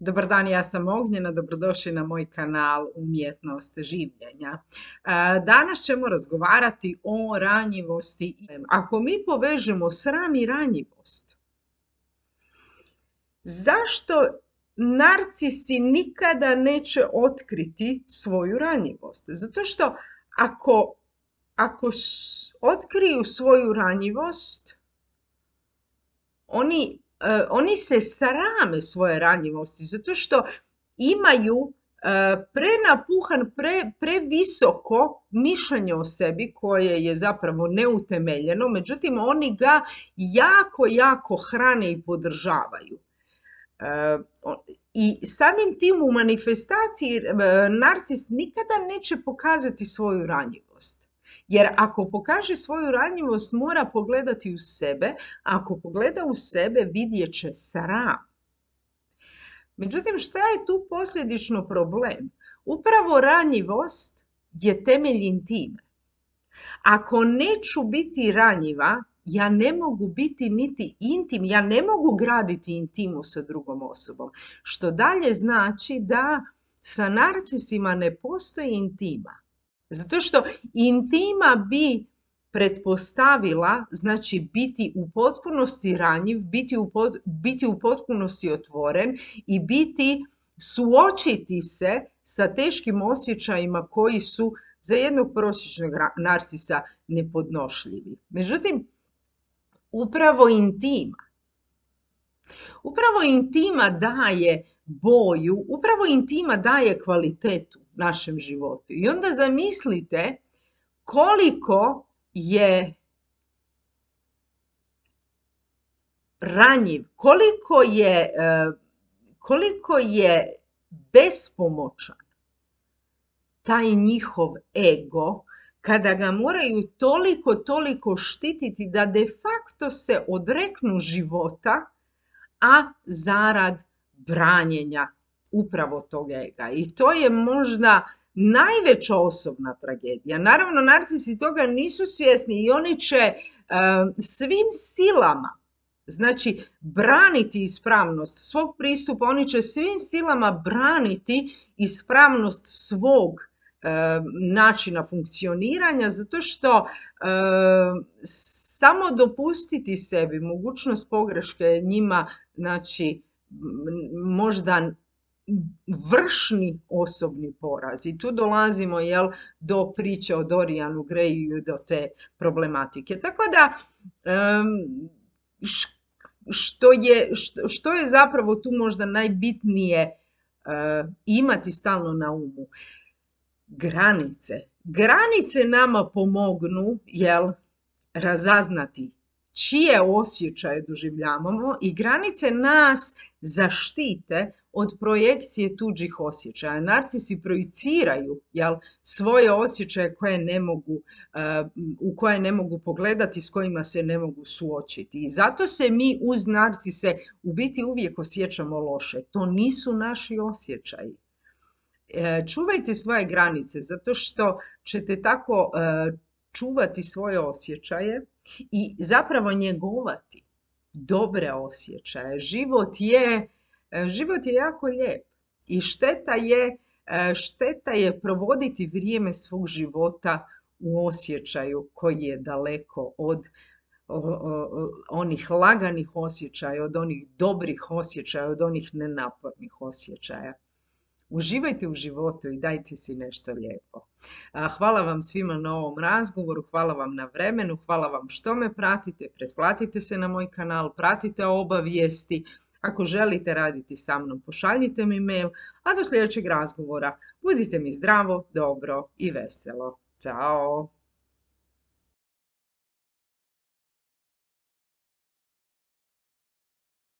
Dobar dan, ja sam Ognjena, dobrodošli na moj kanal Umjetnost življenja. E, danas ćemo razgovarati o ranjivosti. Ako mi povežemo sram i ranjivost, zašto narcisi nikada neće otkriti svoju ranjivost? Zato što ako, ako otkriju svoju ranjivost, oni oni se srame svoje ranjivosti zato što imaju e, prenapuhan, pre, previsoko mišljenje o sebi koje je zapravo neutemeljeno, međutim oni ga jako, jako hrane i podržavaju. E, I samim tim u manifestaciji narcis nikada neće pokazati svoju ranjivost. Jer ako pokaže svoju ranjivost, mora pogledati u sebe, ako pogleda u sebe, vidjet će sram. Međutim, šta je tu posljedično problem? Upravo ranjivost je temelj intime. Ako neću biti ranjiva, ja ne mogu biti niti intim, ja ne mogu graditi intimu sa drugom osobom. Što dalje znači da sa narcisima ne postoji intima. Zato što intima bi pretpostavila, znači biti u potpunosti ranjiv, biti u, biti u potpunosti otvoren i biti, suočiti se sa teškim osjećajima koji su za jednog prosječnog narcisa nepodnošljivi. Međutim, upravo intima, upravo intima daje boju, upravo intima daje kvalitetu našem životu. I onda zamislite koliko je ranjiv, koliko je, e, koliko je bespomoćan taj njihov ego kada ga moraju toliko, toliko štititi da de facto se odreknu života, a zarad branjenja upravo tog ega. I to je možda najveća osobna tragedija. Naravno, narcisi toga nisu svjesni i oni će svim silama znači braniti ispravnost svog pristupa, oni će svim silama braniti ispravnost svog načina funkcioniranja zato što samo dopustiti sebi mogućnost pogreške njima znači možda vršni osobni poraz. I tu dolazimo jel, do priče o Dorijanu Greju do te problematike. Tako da, što je, što je zapravo tu možda najbitnije eh, imati stalno na umu? Granice. Granice nama pomognu jel, razaznati čije osjećaje doživljavamo i granice nas zaštite od projekcije tuđih osjećaja. Narcisi projiciraju jel, svoje osjećaje koje ne mogu, eh, u koje ne mogu pogledati, s kojima se ne mogu suočiti. I zato se mi uz narcise u biti uvijek osjećamo loše. To nisu naši osjećaji. Eh, čuvajte svoje granice zato što ćete tako eh, čuvati svoje osjećaje i zapravo njegovati dobre osjećaje. Život je E, život je jako lijep i šteta je, e, šteta je provoditi vrijeme svog života u osjećaju koji je daleko od onih laganih osjećaja, od onih dobrih osjećaja, od onih nenapornih osjećaja. Uživajte u životu i dajte si nešto lijepo. Hvala vam svima na ovom razgovoru, hvala vam na vremenu, hvala vam što me pratite, pretplatite se na moj kanal, pratite obavijesti, ako želite raditi sa mnom, pošaljite mi mail, a do sljedećeg razgovora budite mi zdravo, dobro i veselo. Ćao!